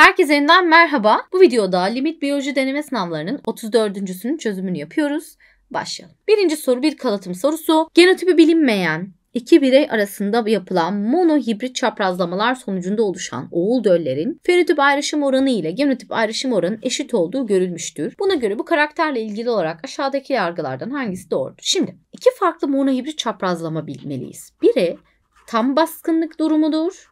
Herkese yeniden merhaba. Bu videoda limit biyoloji deneme sınavlarının 34.sünün çözümünü yapıyoruz. Başlayalım. Birinci soru bir kalıtım sorusu. Genotipi bilinmeyen iki birey arasında yapılan monohibrit çaprazlamalar sonucunda oluşan oğul döllerin fenotip ayrışım oranı ile genotip ayrışım oranı eşit olduğu görülmüştür. Buna göre bu karakterle ilgili olarak aşağıdaki yargılardan hangisi doğrudur? Şimdi iki farklı monohibrit çaprazlama bilmeliyiz. Biri tam baskınlık durumudur.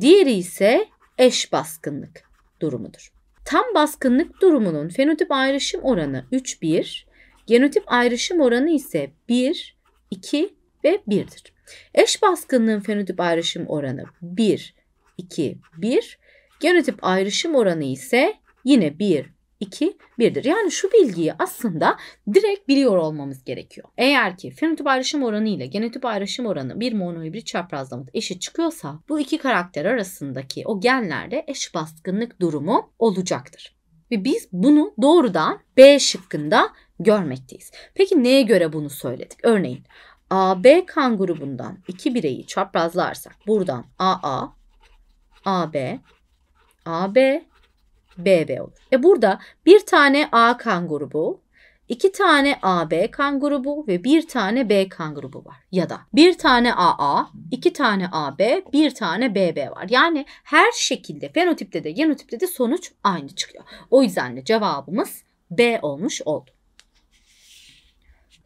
Diğeri ise eş baskınlık durumudur. Tam baskınlık durumunun fenotip ayrışım oranı 3-1, genotip ayrışım oranı ise 1, 2 ve 1'dir. Eş baskınlığın fenotip ayrışım oranı 1, 2, 1, genotip ayrışım oranı ise yine 1, 2, 1'dir. Yani şu bilgiyi aslında direkt biliyor olmamız gerekiyor. Eğer ki fenotip ayrışım oranı ile genotip ayrışım oranı bir monohibrit çaprazlamada eşit çıkıyorsa bu iki karakter arasındaki o genlerde eş baskınlık durumu olacaktır. Ve biz bunu doğrudan B şıkkında görmekteyiz. Peki neye göre bunu söyledik? Örneğin AB kan grubundan iki bireyi çaprazlarsak buradan AA, AB, AB, BB olur. E burada bir tane A kan grubu, iki tane AB kan grubu ve bir tane B kan grubu var. Ya da bir tane AA, iki tane AB, bir tane BB var. Yani her şekilde fenotipte de genotipte de sonuç aynı çıkıyor. O yüzden de cevabımız B olmuş oldu.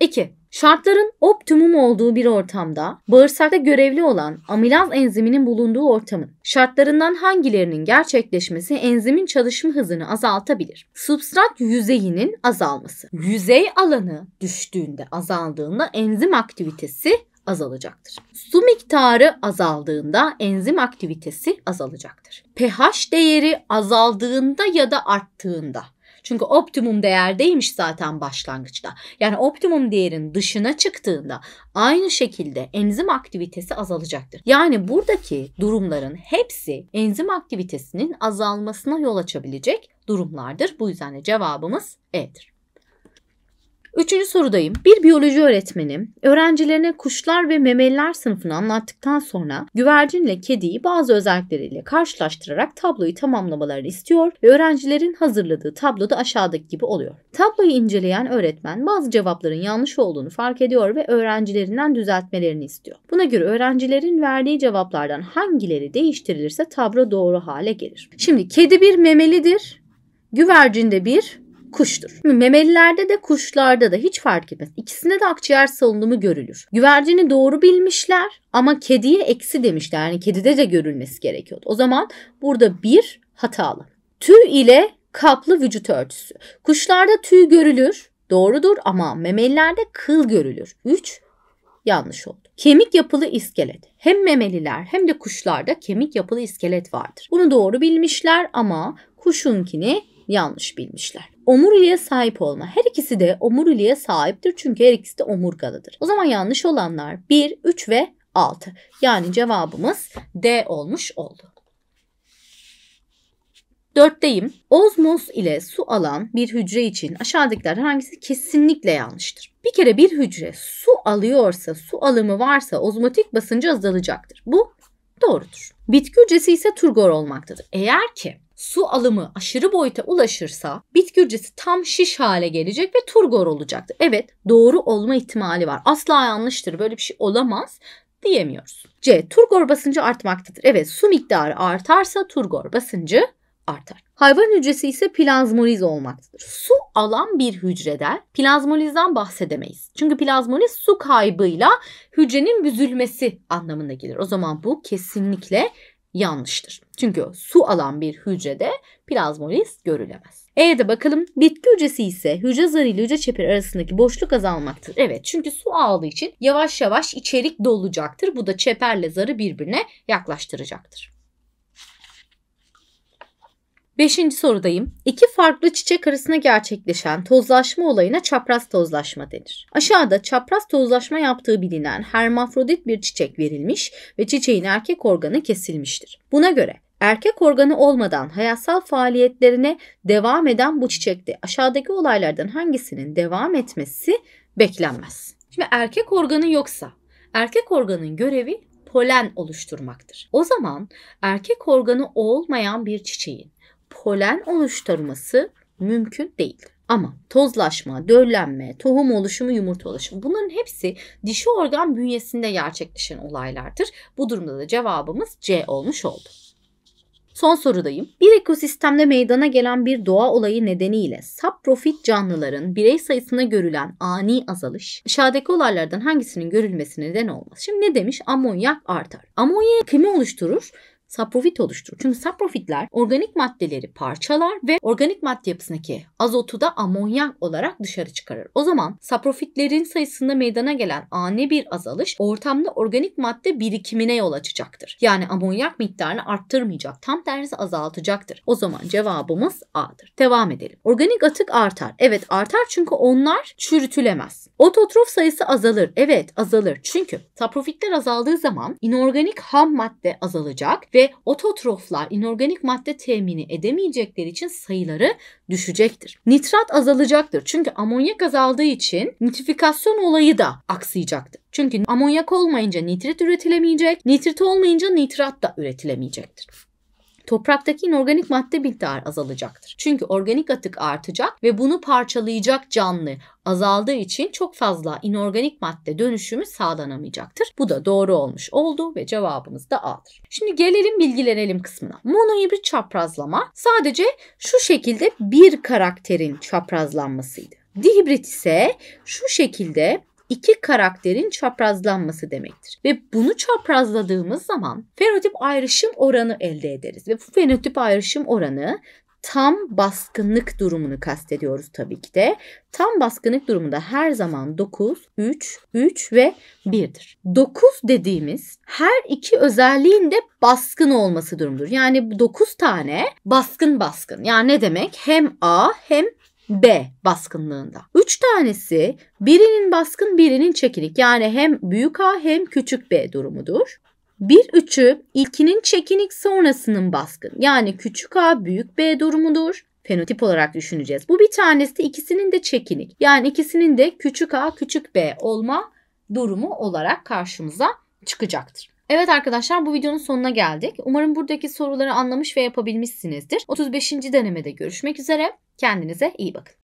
2. Şartların optimum olduğu bir ortamda bağırsakta görevli olan amilaz enziminin bulunduğu ortamın şartlarından hangilerinin gerçekleşmesi enzimin çalışma hızını azaltabilir? Substrat yüzeyinin azalması. Yüzey alanı düştüğünde azaldığında enzim aktivitesi azalacaktır. Su miktarı azaldığında enzim aktivitesi azalacaktır. pH değeri azaldığında ya da arttığında çünkü optimum değerdeymiş zaten başlangıçta. Yani optimum değerin dışına çıktığında aynı şekilde enzim aktivitesi azalacaktır. Yani buradaki durumların hepsi enzim aktivitesinin azalmasına yol açabilecek durumlardır. Bu yüzden de cevabımız E'dir. Üçüncü sorudayım. Bir biyoloji öğretmeni öğrencilerine kuşlar ve memeliler sınıfını anlattıktan sonra güvercinle kediyi bazı özellikleriyle karşılaştırarak tabloyu tamamlamalarını istiyor ve öğrencilerin hazırladığı tablo da aşağıdaki gibi oluyor. Tabloyu inceleyen öğretmen bazı cevapların yanlış olduğunu fark ediyor ve öğrencilerinden düzeltmelerini istiyor. Buna göre öğrencilerin verdiği cevaplardan hangileri değiştirilirse tablo doğru hale gelir. Şimdi kedi bir memelidir, güvercin de bir kuştur. Memelilerde de kuşlarda da hiç fark etmez. İkisinde de akciğer salınımı görülür. Güvercini doğru bilmişler ama kediye eksi demişler. Yani kedide de görülmesi gerekiyordu. O zaman burada bir hatalı. Tüy ile kaplı vücut örtüsü. Kuşlarda tüy görülür. Doğrudur ama memelilerde kıl görülür. 3 yanlış oldu. Kemik yapılı iskelet. Hem memeliler hem de kuşlarda kemik yapılı iskelet vardır. Bunu doğru bilmişler ama kuşunkini yanlış bilmişler. Omuriliğe sahip olma. Her ikisi de omuriliğe sahiptir çünkü her ikisi de omurgalıdır. O zaman yanlış olanlar 1, 3 ve 6. Yani cevabımız D olmuş oldu. Dörtteyim. Ozmoz ile su alan bir hücre için aşağıdakiler hangisi kesinlikle yanlıştır? Bir kere bir hücre su alıyorsa, su alımı varsa ozmotik basıncı azalacaktır. Bu doğrudur. Bitki hücresi ise turgor olmaktadır. Eğer ki su alımı aşırı boyuta ulaşırsa bitki hücresi tam şiş hale gelecek ve turgor olacaktır. Evet doğru olma ihtimali var. Asla yanlıştır böyle bir şey olamaz diyemiyoruz. C. Turgor basıncı artmaktadır. Evet su miktarı artarsa turgor basıncı artar. Hayvan hücresi ise plazmoliz olmaktadır. Su alan bir hücreden plazmolizden bahsedemeyiz. Çünkü plazmoliz su kaybıyla hücrenin büzülmesi anlamına gelir. O zaman bu kesinlikle yanlıştır. Çünkü su alan bir hücrede plazmoliz görülemez. E'de bakalım bitki hücresi ise hücre zarı ile hücre çeperi arasındaki boşluk azalmaktır. Evet çünkü su aldığı için yavaş yavaş içerik dolacaktır. Bu da çeperle zarı birbirine yaklaştıracaktır. Beşinci sorudayım. İki farklı çiçek arasında gerçekleşen tozlaşma olayına çapraz tozlaşma denir. Aşağıda çapraz tozlaşma yaptığı bilinen hermafrodit bir çiçek verilmiş ve çiçeğin erkek organı kesilmiştir. Buna göre erkek organı olmadan hayatsal faaliyetlerine devam eden bu çiçekte aşağıdaki olaylardan hangisinin devam etmesi beklenmez. Şimdi erkek organı yoksa erkek organın görevi polen oluşturmaktır. O zaman erkek organı olmayan bir çiçeğin polen oluşturması mümkün değildir. Ama tozlaşma, döllenme, tohum oluşumu, yumurta oluşumu bunların hepsi dişi organ bünyesinde gerçekleşen olaylardır. Bu durumda da cevabımız C olmuş oldu. Son sorudayım. Bir ekosistemde meydana gelen bir doğa olayı nedeniyle saprofit canlıların birey sayısına görülen ani azalış aşağıdaki olaylardan hangisinin görülmesine neden olmaz? Şimdi ne demiş? Amonyak artar. Amonyak kimi oluşturur? Saprofit oluşturur. Çünkü saprofitler organik maddeleri parçalar ve organik madde yapısındaki azotu da amonyak olarak dışarı çıkarır. O zaman saprofitlerin sayısında meydana gelen ani bir azalış ortamda organik madde birikimine yol açacaktır. Yani amonyak miktarını arttırmayacak. Tam tersi azaltacaktır. O zaman cevabımız A'dır. Devam edelim. Organik atık artar. Evet artar çünkü onlar çürütülemez. Ototrof sayısı azalır. Evet azalır. Çünkü saprofitler azaldığı zaman inorganik ham madde azalacak ototroflar inorganik madde temini edemeyecekleri için sayıları düşecektir. Nitrat azalacaktır. Çünkü amonyak azaldığı için nitrifikasyon olayı da aksayacaktır. Çünkü amonyak olmayınca nitrit üretilemeyecek, nitrit olmayınca nitrat da üretilemeyecektir topraktaki inorganik madde miktarı azalacaktır. Çünkü organik atık artacak ve bunu parçalayacak canlı azaldığı için çok fazla inorganik madde dönüşümü sağlanamayacaktır. Bu da doğru olmuş oldu ve cevabımız da A'dır. Şimdi gelelim bilgilenelim kısmına. Monohibrit çaprazlama sadece şu şekilde bir karakterin çaprazlanmasıydı. Dihibrit ise şu şekilde iki karakterin çaprazlanması demektir. Ve bunu çaprazladığımız zaman fenotip ayrışım oranı elde ederiz. Ve bu fenotip ayrışım oranı tam baskınlık durumunu kastediyoruz tabii ki de. Tam baskınlık durumunda her zaman 9, 3, 3 ve 1'dir. 9 dediğimiz her iki özelliğin de baskın olması durumudur. Yani 9 tane baskın baskın. Yani ne demek? Hem A hem B baskınlığında. Üç tanesi birinin baskın birinin çekinik yani hem büyük A hem küçük B durumudur. Bir üçü ilkinin çekinik sonrasının baskın yani küçük A büyük B durumudur. Fenotip olarak düşüneceğiz. Bu bir tanesi de ikisinin de çekinik yani ikisinin de küçük A küçük B olma durumu olarak karşımıza çıkacaktır. Evet arkadaşlar bu videonun sonuna geldik. Umarım buradaki soruları anlamış ve yapabilmişsinizdir. 35. denemede görüşmek üzere. Kendinize iyi bakın.